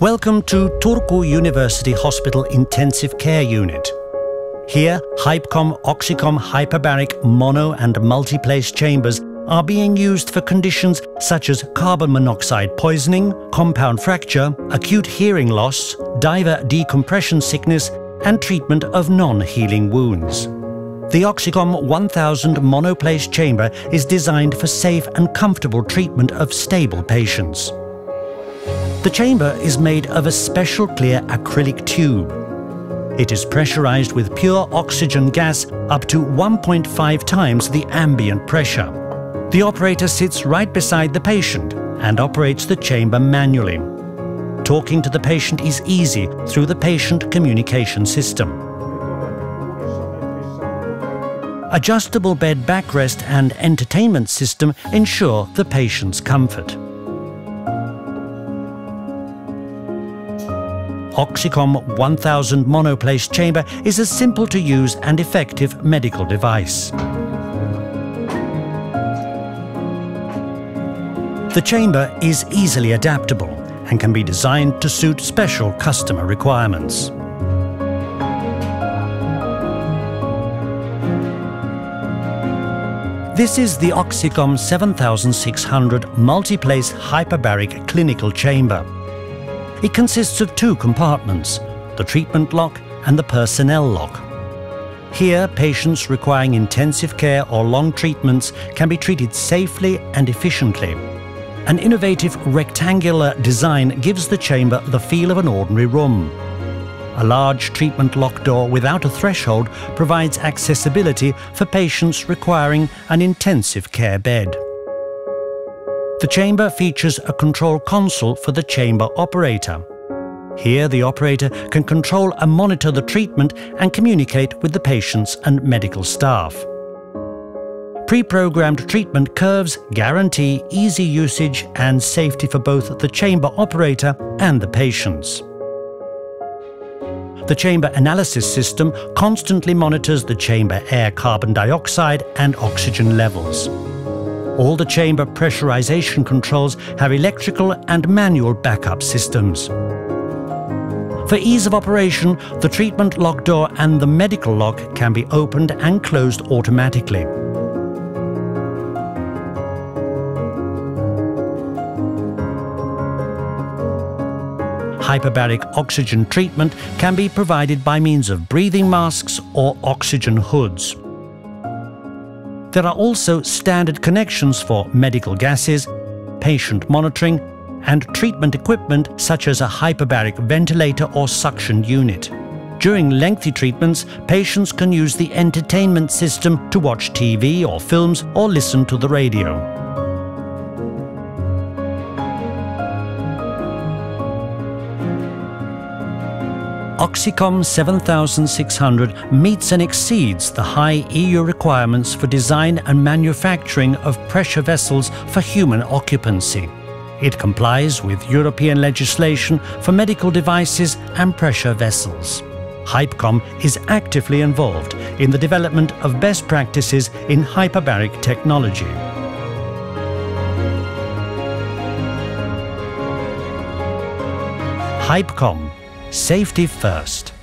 Welcome to Turku University Hospital Intensive Care Unit. Here, Hypcom Oxycom hyperbaric mono and multi-place chambers are being used for conditions such as carbon monoxide poisoning, compound fracture, acute hearing loss, diver decompression sickness, and treatment of non-healing wounds. The Oxycom 1000 monoplace chamber is designed for safe and comfortable treatment of stable patients. The chamber is made of a special clear acrylic tube. It is pressurized with pure oxygen gas up to 1.5 times the ambient pressure. The operator sits right beside the patient and operates the chamber manually. Talking to the patient is easy through the patient communication system. Adjustable bed backrest and entertainment system ensure the patient's comfort. Oxycom 1000 monoplace chamber is a simple to use and effective medical device. The chamber is easily adaptable and can be designed to suit special customer requirements. This is the Oxycom 7600 multi-place hyperbaric clinical chamber. It consists of two compartments, the treatment lock and the personnel lock. Here, patients requiring intensive care or long treatments can be treated safely and efficiently. An innovative rectangular design gives the chamber the feel of an ordinary room. A large treatment lock door without a threshold provides accessibility for patients requiring an intensive care bed. The chamber features a control console for the chamber operator. Here the operator can control and monitor the treatment and communicate with the patients and medical staff. Pre-programmed treatment curves guarantee easy usage and safety for both the chamber operator and the patients. The chamber analysis system constantly monitors the chamber air carbon dioxide and oxygen levels. All the chamber pressurization controls have electrical and manual backup systems. For ease of operation, the treatment lock door and the medical lock can be opened and closed automatically. Hyperbaric oxygen treatment can be provided by means of breathing masks or oxygen hoods. There are also standard connections for medical gases, patient monitoring, and treatment equipment such as a hyperbaric ventilator or suction unit. During lengthy treatments, patients can use the entertainment system to watch TV or films or listen to the radio. Oxycom 7600 meets and exceeds the high EU requirements for design and manufacturing of pressure vessels for human occupancy. It complies with European legislation for medical devices and pressure vessels. Hypcom is actively involved in the development of best practices in hyperbaric technology. Hypcom Safety first.